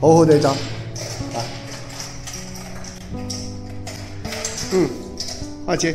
好好地浸。嗯，阿姐。